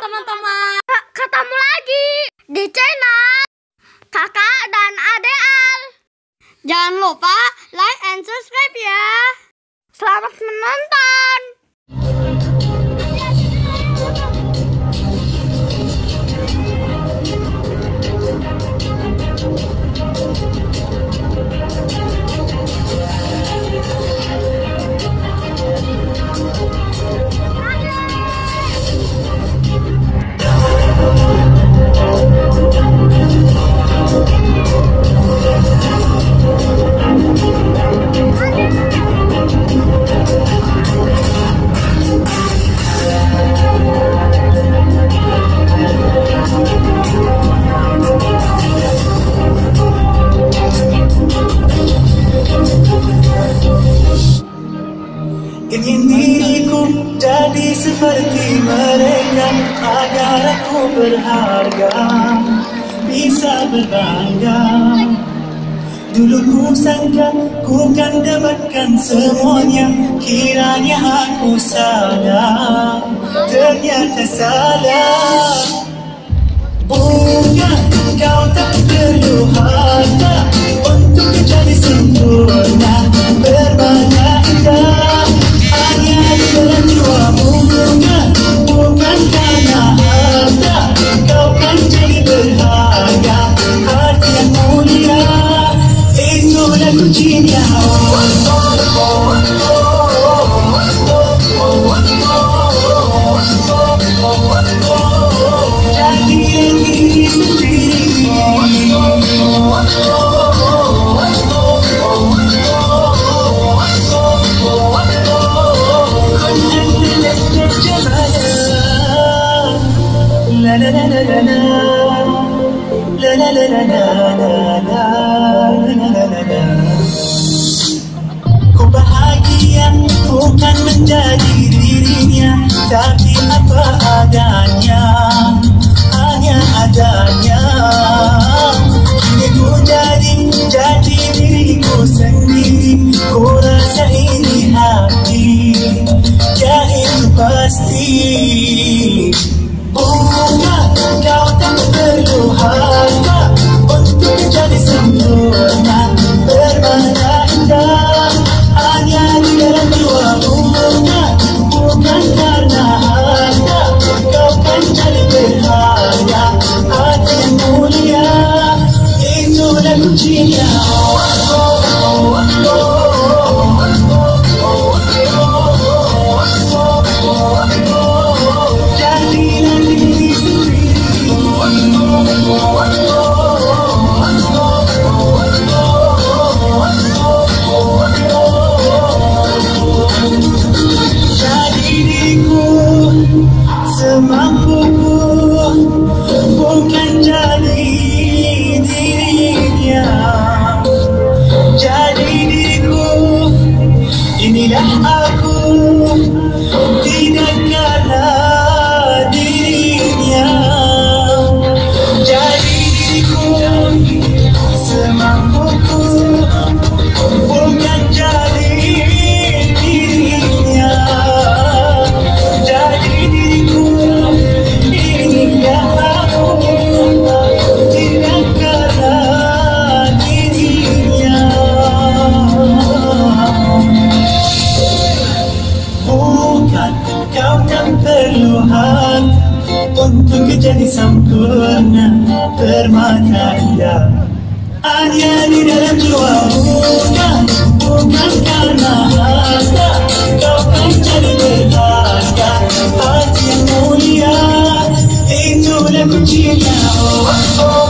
teman-teman. Ketemu lagi di channel Kakak dan Ade Al. Jangan lupa like and subscribe ya. Selamat menonton. Agar aku berharga Bisa berbangga Dulu ku sangka ku kan dapatkan semuanya Kiranya aku salah Ternyata salah. Bukan kau tak perlu harta Itulah kuncinya Jadi diri sendiri pasti Bunga kau tak perlu harta Oh. Hanya di dalam jiwa. Bukan, bukan karena harta. Kau kan jadi berharga. Hati yang mulia Itulah kuncinya. Oh, oh, oh,